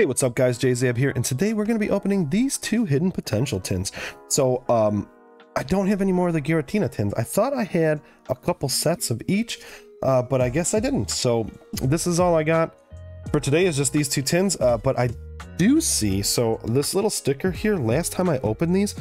Hey, what's up guys? JZab here, and today we're going to be opening these two hidden potential tins. So, um, I don't have any more of the Giratina tins. I thought I had a couple sets of each, uh, but I guess I didn't. So this is all I got for today is just these two tins, uh, but I do see, so this little sticker here, last time I opened these,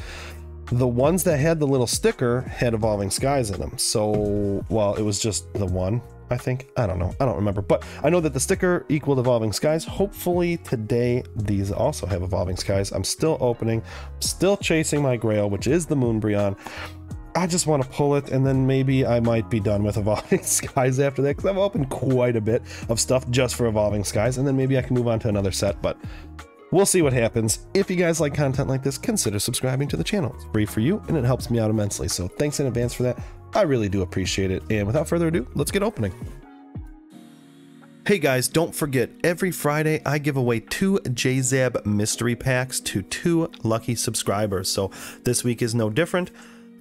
the ones that had the little sticker had Evolving Skies in them. So, well, it was just the one, I think. I don't know. I don't remember. But I know that the sticker equaled Evolving Skies. Hopefully today these also have Evolving Skies. I'm still opening, still chasing my grail, which is the Moonbreon. I just want to pull it and then maybe I might be done with Evolving Skies after that because I've opened quite a bit of stuff just for Evolving Skies and then maybe I can move on to another set. But We'll see what happens. If you guys like content like this, consider subscribing to the channel. It's free for you and it helps me out immensely. So thanks in advance for that. I really do appreciate it. And without further ado, let's get opening. Hey guys, don't forget, every Friday I give away two JZab mystery packs to two lucky subscribers. So this week is no different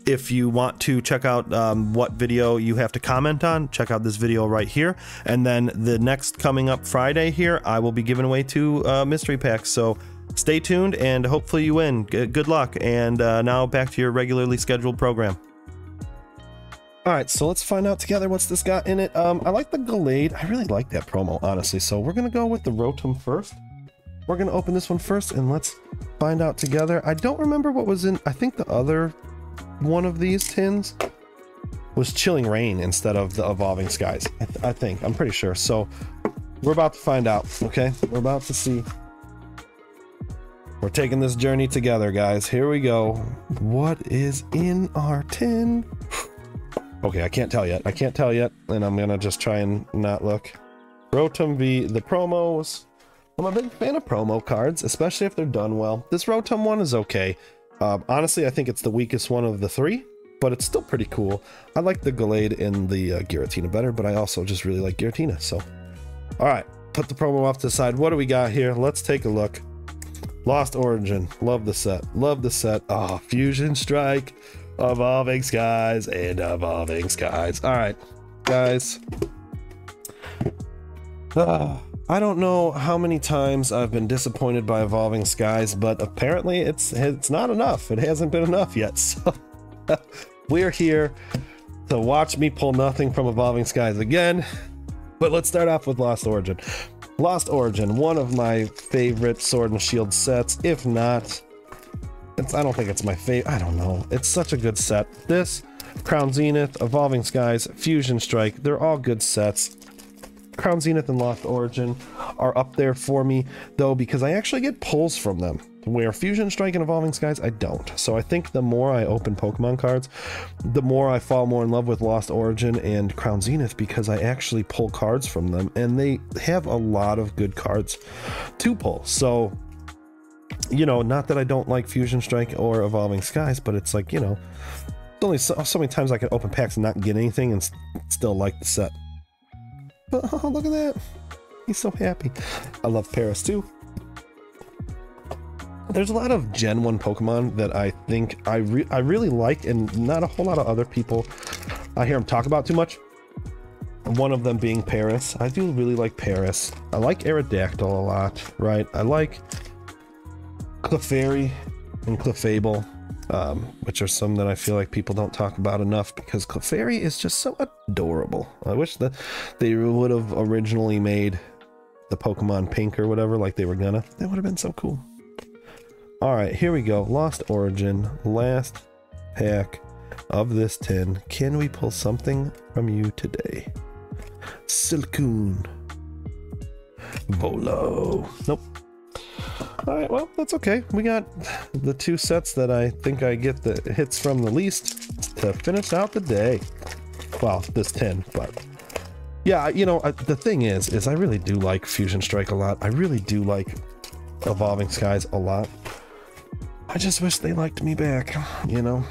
if you want to check out um, what video you have to comment on, check out this video right here. And then the next coming up Friday here, I will be giving away two uh, mystery packs. So stay tuned and hopefully you win. G good luck. And uh, now back to your regularly scheduled program. All right, so let's find out together what's this got in it. Um, I like the Gallade. I really like that promo, honestly. So we're going to go with the Rotom first. We're going to open this one first and let's find out together. I don't remember what was in, I think the other one of these tins was Chilling Rain instead of the Evolving Skies. I, th I think. I'm pretty sure. So we're about to find out, okay? We're about to see. We're taking this journey together, guys. Here we go. What is in our tin? Okay, I can't tell yet. I can't tell yet, and I'm gonna just try and not look. Rotom V, the promos. I'm a big fan of promo cards, especially if they're done well. This Rotom one is okay. Um, honestly, I think it's the weakest one of the three, but it's still pretty cool. I like the Gallade and the uh, Giratina better, but I also just really like Giratina. So, all right, put the promo off to the side. What do we got here? Let's take a look. Lost Origin. Love the set. Love the set. Oh, Fusion Strike, Evolving Skies, and Evolving Skies. All right, guys. Ah. I don't know how many times I've been disappointed by Evolving Skies, but apparently it's it's not enough. It hasn't been enough yet. So we're here to watch me pull nothing from Evolving Skies again. But let's start off with Lost Origin. Lost Origin, one of my favorite Sword and Shield sets, if not it's, I don't think it's my favorite. I don't know. It's such a good set. This, Crown Zenith, Evolving Skies, Fusion Strike, they're all good sets. Crown Zenith and Lost Origin are up there for me, though, because I actually get pulls from them. Where Fusion Strike and Evolving Skies, I don't. So I think the more I open Pokemon cards, the more I fall more in love with Lost Origin and Crown Zenith because I actually pull cards from them, and they have a lot of good cards to pull. So, you know, not that I don't like Fusion Strike or Evolving Skies, but it's like, you know, only so, so many times I can open packs and not get anything and still like the set. But oh, look at that. He's so happy. I love Paras too. There's a lot of Gen 1 Pokemon that I think I, re I really like and not a whole lot of other people I hear them talk about too much. One of them being Paras. I do really like Paras. I like Aerodactyl a lot, right? I like Clefairy and Clefable um, which are some that I feel like people don't talk about enough because Clefairy is just so adorable. I wish that they would have originally made the Pokemon pink or whatever like they were gonna. That would have been so cool. All right, here we go. Lost Origin, last pack of this tin. Can we pull something from you today? Silcoon. Volo. Nope. All right, well, that's okay. We got the two sets that I think I get the hits from the least to finish out the day. Well, this 10, but yeah, you know, the thing is, is I really do like Fusion Strike a lot. I really do like Evolving Skies a lot. I just wish they liked me back, you know?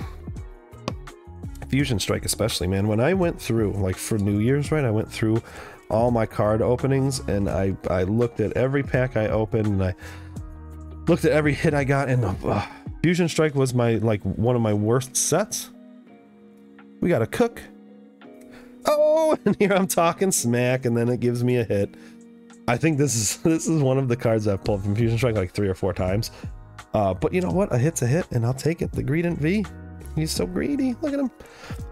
Fusion Strike especially, man. When I went through, like for New Year's, right, I went through all my card openings and I, I looked at every pack I opened and I looked at every hit I got and uh, Fusion Strike was my like one of my worst sets. We got a cook. Oh, and here I'm talking smack and then it gives me a hit. I think this is this is one of the cards I've pulled from Fusion Strike like three or four times. Uh, but you know what? A hit's a hit, and I'll take it. The Greedent V. He's so greedy. Look at him.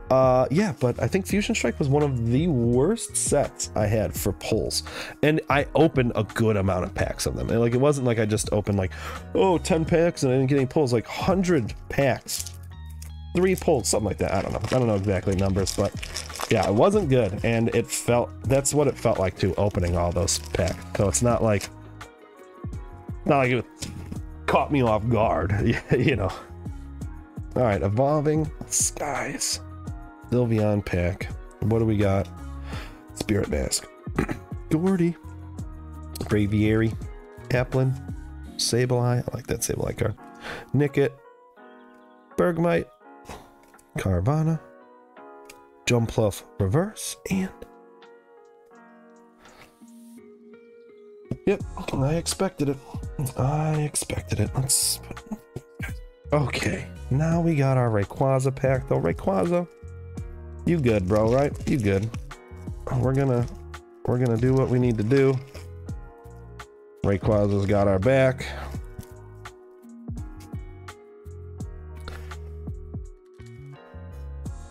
Uh, yeah, but I think Fusion Strike was one of the worst sets I had for pulls. And I opened a good amount of packs of them. And like it wasn't like I just opened like, oh, 10 packs and I didn't get any pulls, like 100 packs. Three pulls, something like that. I don't know. I don't know exactly numbers, but yeah, it wasn't good. And it felt that's what it felt like to opening all those packs. So it's not like not like it caught me off guard, you know. All right, evolving skies. Sylveon pack. What do we got? Spirit Mask. Gordy. Braviary. Applin. Sableye. I like that Sableye card. Nickit. Bergmite. Carvanha. Jumpluff Reverse. And... Yep, I expected it. I expected it. Let's... Okay, now we got our Rayquaza pack, though. Rayquaza, you good, bro, right? You good. We're gonna we're gonna do what we need to do. Rayquaza's got our back.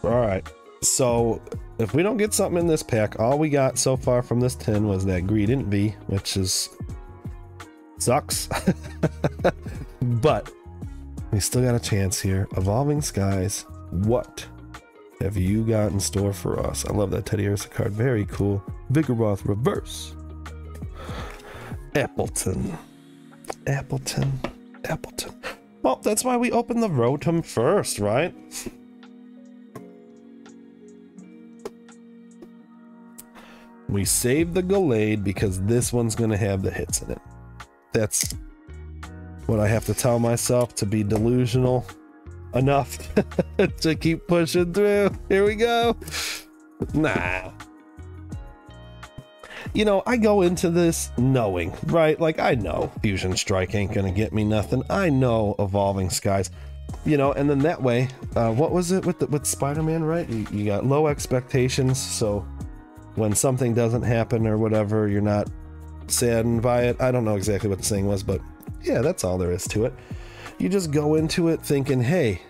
Alright. So if we don't get something in this pack, all we got so far from this tin was that Greedent V, which is sucks. but we still got a chance here. Evolving Skies. What have you got in store for us? I love that Teddiursa card. Very cool. Vigoroth Reverse. Appletun. Appletun. Appletun. Well, that's why we opened the Rotom first, right? We saved the Gallade because this one's going to have the hits in it. That's what I have to tell myself to be delusional enough to keep pushing through. Here we go. Nah. You know, I go into this knowing, right? Like, I know Fusion Strike ain't gonna get me nothing. I know Evolving Skies, you know, and then that way, uh, what was it with the, with Spider-Man, right? You, you got low expectations, so when something doesn't happen or whatever, you're not saddened by it. I don't know exactly what the saying was, but yeah, that's all there is to it you just go into it thinking, hey,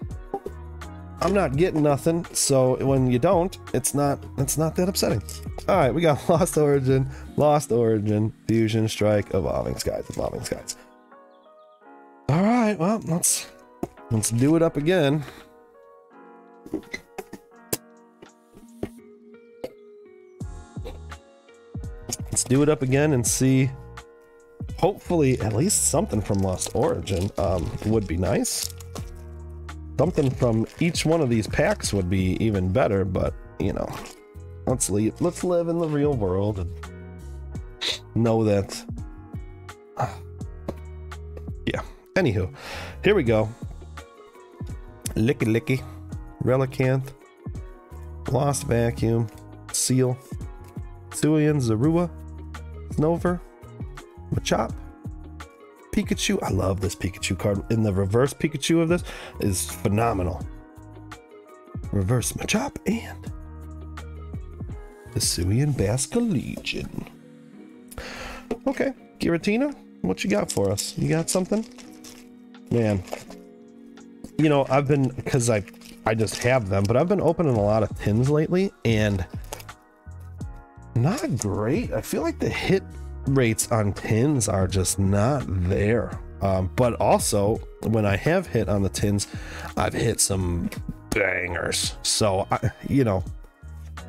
I'm not getting nothing. So when you don't, it's not it's not that upsetting. All right, we got Lost Origin, Lost Origin, Fusion Strike, Evolving Skies, Evolving Skies. All right, well let's let's do it up again. Let's do it up again and see hopefully at least something from Lost Origin um, would be nice. Something from each one of these packs would be even better, but you know, let's leave. Let's live in the real world and know that. Yeah. Anywho, here we go. Lickilicky, Relicanth, Lost Vacuum, Seal, Hisuian Zorua, Snover, Machop, Pikachu. I love this Pikachu card. In the reverse Pikachu of this is phenomenal. Reverse Machop and the Hisuian Basculegion. Okay, Giratina, what you got for us? You got something? Man, you know, I've been, because I, I just have them, but I've been opening a lot of tins lately and not great. I feel like the hit rates on tins are just not there. Um, but also, when I have hit on the tins, I've hit some bangers. So I, you know,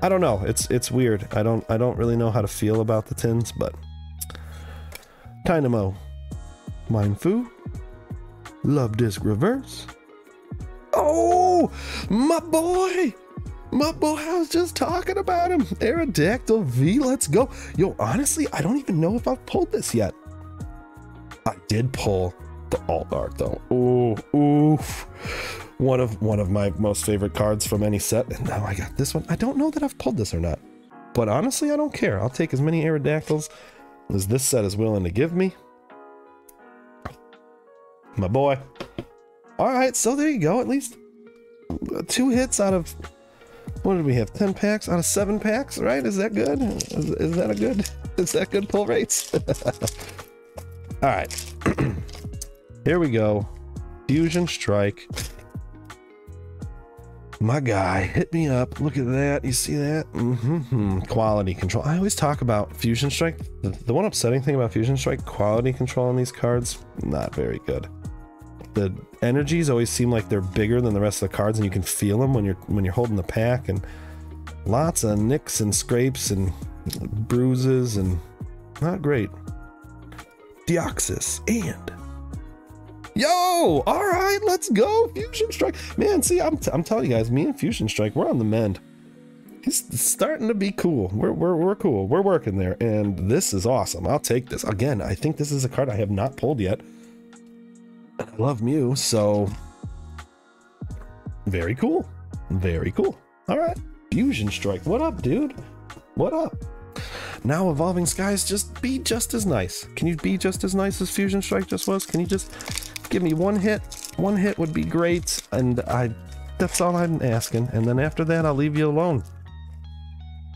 I don't know. It's it's weird. I don't I don't really know how to feel about the tins, but Dynamo, love disc Reverse. Oh, my boy! My boy, I was just talking about him. Aerodactyl V, let's go. Yo, honestly, I don't even know if I've pulled this yet. I did pull the alt art though. Ooh, oof. One of one of my most favorite cards from any set. And now I got this one. I don't know that I've pulled this or not. But honestly, I don't care. I'll take as many Aerodactyls as this set is willing to give me. My boy. All right, so there you go. At least two hits out of what did we have? 10 packs out of 7 packs, right? Is that good? Is, is that a good Is that good pull rates? All right. Here we go. Fusion Strike. My guy, hit me up. Look at that. You see that? Mm-hmm. Quality control. I always talk about Fusion Strike. The, the one upsetting thing about Fusion Strike, quality control on these cards, not very good. The energies always seem like they're bigger than the rest of the cards, and you can feel them when you're when you're holding the pack, and lots of nicks and scrapes and bruises, and not great. Deoxys and Yo, all right, let's go. Fusion Strike. Man, see, I'm, t- I'm telling you guys, me and Fusion Strike, we're on the mend. He's starting to be cool. We're, we're, we're cool. We're working there. And this is awesome. I'll take this. Again, I think this is a card I have not pulled yet. I love Mew, so very cool. Very cool. All right. Fusion Strike. What up, dude? What up? Now Evolving Skies, just be just as nice. Can you be just as nice as Fusion Strike just was? Can you just give me one hit. One hit would be great, and I that's all I'm asking. And then after that, I'll leave you alone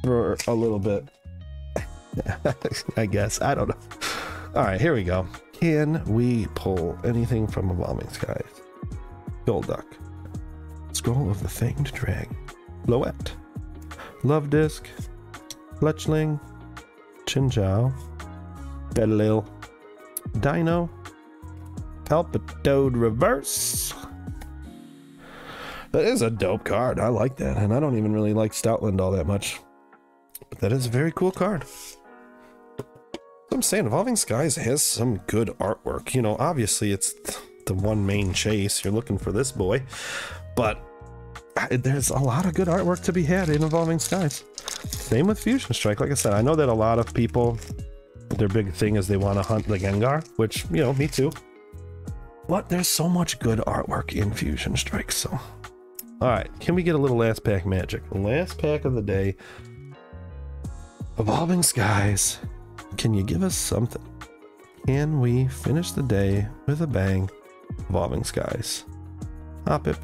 for a little bit. I guess. I don't know. All right, here we go. Can we pull anything from Evolving Skies? Golduck. Scroll of the Fanged Dragon. Loette. Love Disc. Fletchling. Chinchou. Bedlil. Dino. Palpitoad Reverse. That is a dope card. I like that. And I don't even really like Stoutland all that much. But that is a very cool card. I'm saying Evolving Skies has some good artwork. You know, obviously it's the one main chase. You're looking for this boy. But there's a lot of good artwork to be had in Evolving Skies. Same with Fusion Strike. Like I said, I know that a lot of people, their big thing is they want to hunt the Gengar, which, you know, me too. But there's so much good artwork in Fusion Strike, so. Alright, can we get a little last pack magic? Last pack of the day. Evolving Skies. Can you give us something? Can we finish the day with a bang? Evolving Skies. Hoppip.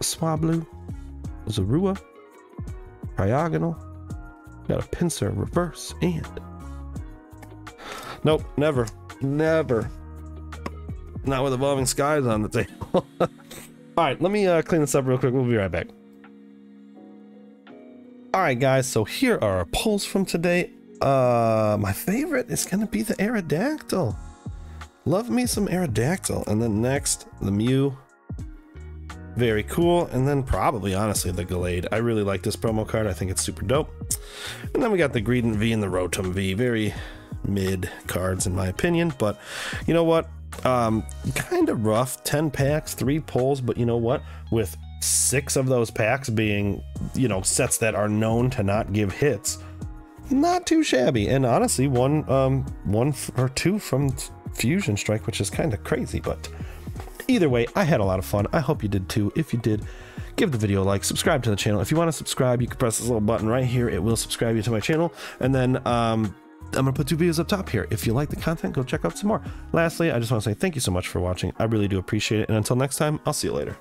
Swablu. Zorua. Diagonal. Got a pincer, reverse and. Nope, never. Never. Not with evolving skies on the table. All right, let me uh, clean this up real quick. We'll be right back. All right, guys. So here are our polls from today. Uh, my favorite is gonna be the Aerodactyl. Love me some Aerodactyl. And then next, the Mew. Very cool. And then probably, honestly, the Gallade. I really like this promo card. I think it's super dope. And then we got the Greedent V and the Rotom V. Very mid cards in my opinion. But you know what? Um, kind of rough. 10 packs, three pulls, but you know what? With six of those packs being, you know, sets that are known to not give hits, not too shabby. And honestly, one, um, one or two from Fusion Strike, which is kind of crazy, but either way, I had a lot of fun. I hope you did too. If you did, give the video a like, subscribe to the channel. If you want to subscribe, you can press this little button right here. It will subscribe you to my channel. And then, um, I'm to put two videos up top here. If you like the content, go check out some more. Lastly, I just want to say thank you so much for watching. I really do appreciate it. And until next time, I'll see you later.